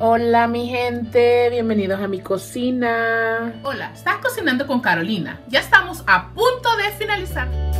Hola mi gente, bienvenidos a mi cocina. Hola, estás cocinando con Carolina. Ya estamos a punto de finalizar.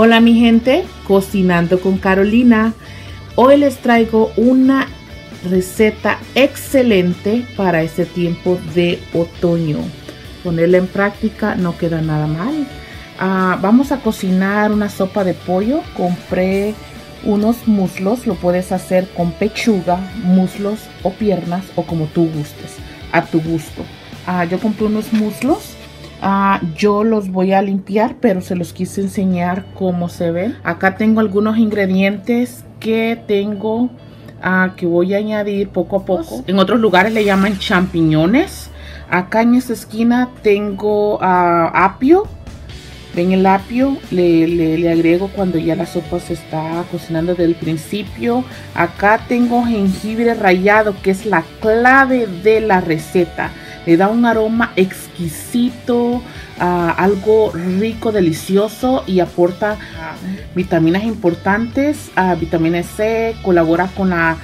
Hola mi gente, cocinando con Carolina. Hoy les traigo una receta excelente para este tiempo de otoño. Ponerla en práctica no queda nada mal. Ah, vamos a cocinar una sopa de pollo. Compré unos muslos, lo puedes hacer con pechuga, muslos o piernas o como tú gustes, a tu gusto. Ah, yo compré unos muslos Ah, yo los voy a limpiar, pero se los quise enseñar cómo se ven. Acá tengo algunos ingredientes que tengo ah, que voy a añadir poco a poco. En otros lugares le llaman champiñones. Acá en esta esquina tengo ah, apio. Ven el apio, le, le, agrego cuando ya la sopa se está cocinando desde el principio. Acá tengo jengibre rallado, que es la clave de la receta le da un aroma exquisito, algo rico, delicioso y aporta vitaminas importantes, vitamina C, colabora con la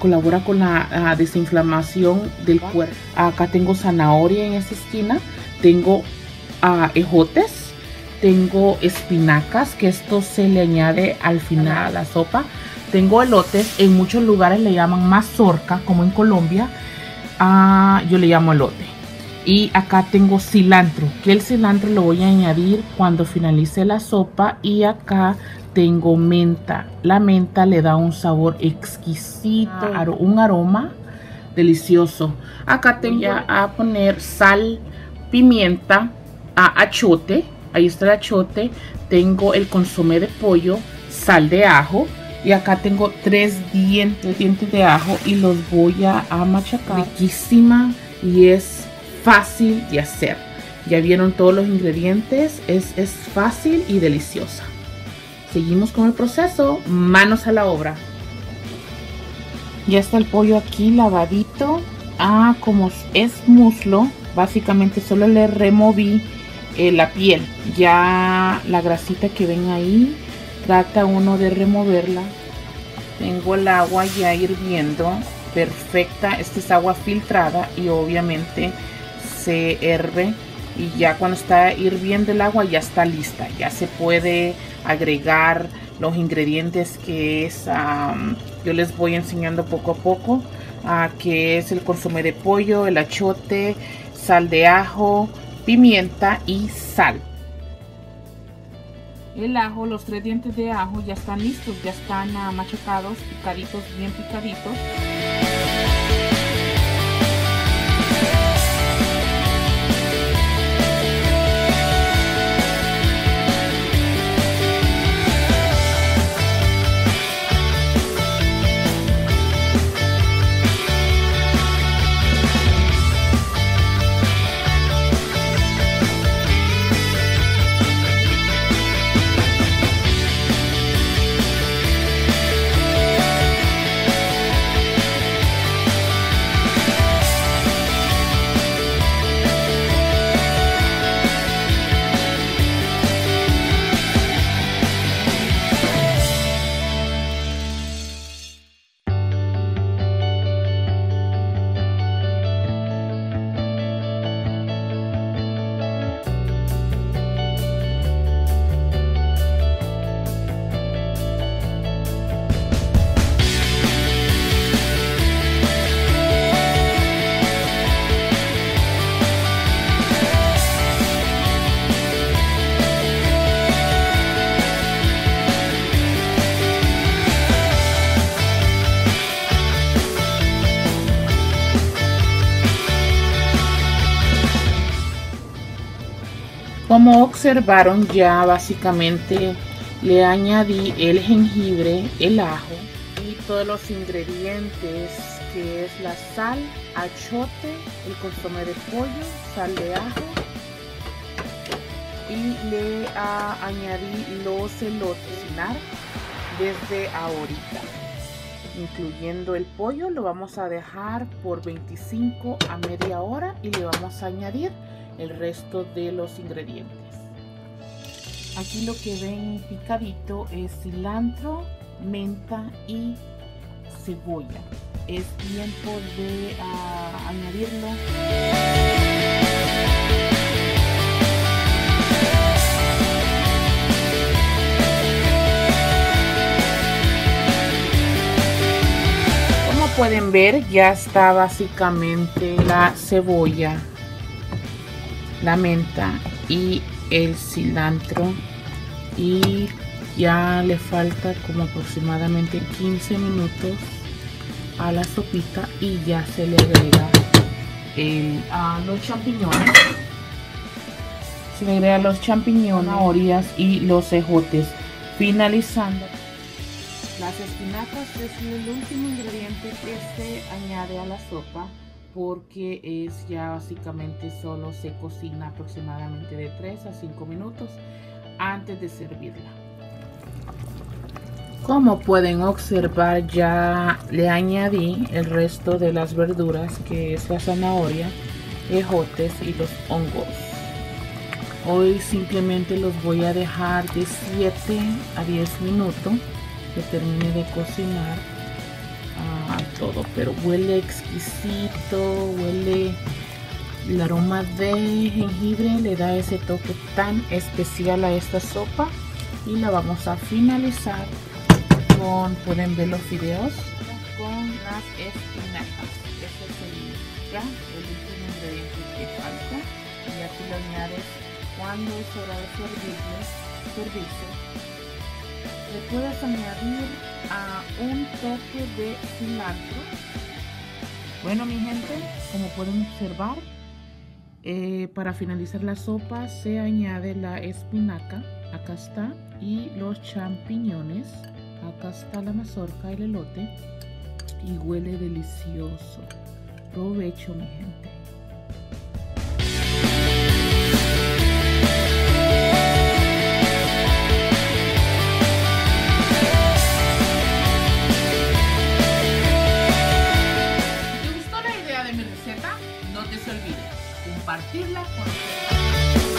colabora con la desinflamación del cuerpo. Acá tengo zanahoria en esta esquina, tengo ejotes, tengo espinacas, que esto se le añade al final a la sopa. Tengo elotes, en muchos lugares le llaman mazorca, como en Colombia yo le llamo elote. Y acá tengo cilantro, que el cilantro lo voy a añadir cuando finalice la sopa. Y acá tengo menta. La menta le da un sabor exquisito, ah. un aroma delicioso. Acá tengo a poner sal, pimienta, a achote. Ahí está el achote. Tengo el consomé de pollo, sal de ajo y acá tengo tres dientes, dientes de ajo y los voy a, machacar. Riquísima y es fácil de hacer. Ya vieron todos los ingredientes, es, es fácil y deliciosa. Seguimos con el proceso, manos a la obra. Ya está el pollo aquí lavadito. Ah, como es muslo, básicamente solo le removí eh, la piel. Ya la grasita que ven ahí trata uno de removerla. Tengo el agua ya hirviendo, perfecta. Esta es agua filtrada y obviamente se herve. Y ya cuando está hirviendo el agua ya está lista. Ya se puede agregar los ingredientes que es, yo les voy enseñando poco a poco. Uh, que es el consomé de pollo, el achote, sal de ajo, pimienta y sal el ajo, los tres dientes de ajo ya están listos, ya están uh, machacados, picaditos, bien picaditos. Como observaron ya básicamente le añadí el jengibre, el ajo y todos los ingredientes que es la sal, achote, el consomé de pollo, sal de ajo. Y le añadí los elotes desde ahorita. Incluyendo el pollo lo vamos a dejar por 25 a media hora y le vamos a añadir el resto de los ingredientes. Aquí lo que ven picadito es cilantro menta y cebolla. Es tiempo de uh, añadirlo. Pueden ver ya está básicamente la cebolla, la menta y el cilantro. Y ya le falta como aproximadamente 15 minutos a la sopita y ya se le agrega el, los champiñones. Se le agrega los champiñones, orillas y los ejotes. Finalizando las espinacas es el último ingrediente que se añade a la sopa porque es ya básicamente solo se cocina aproximadamente de 3 a 5 minutos antes de servirla. Como pueden observar ya le añadí el resto de las verduras que es la zanahoria, ejotes y los hongos. Hoy simplemente los voy a dejar de 7 a 10 minutos termine de cocinar todo pero huele exquisito huele el aroma de jengibre le da ese toque tan especial a esta sopa y la vamos a finalizar con pueden ver los videos con las espinacas este es el, ya, el último ingrediente que falta y aquí lo añades cuando es hora de servirle, servirse le puedes añadir a un toque de cilantro. Bueno mi gente como pueden observar eh, para finalizar la sopa se añade la espinaca acá está y los champiñones acá está la mazorca el elote y huele delicioso. Provecho mi gente compartirla con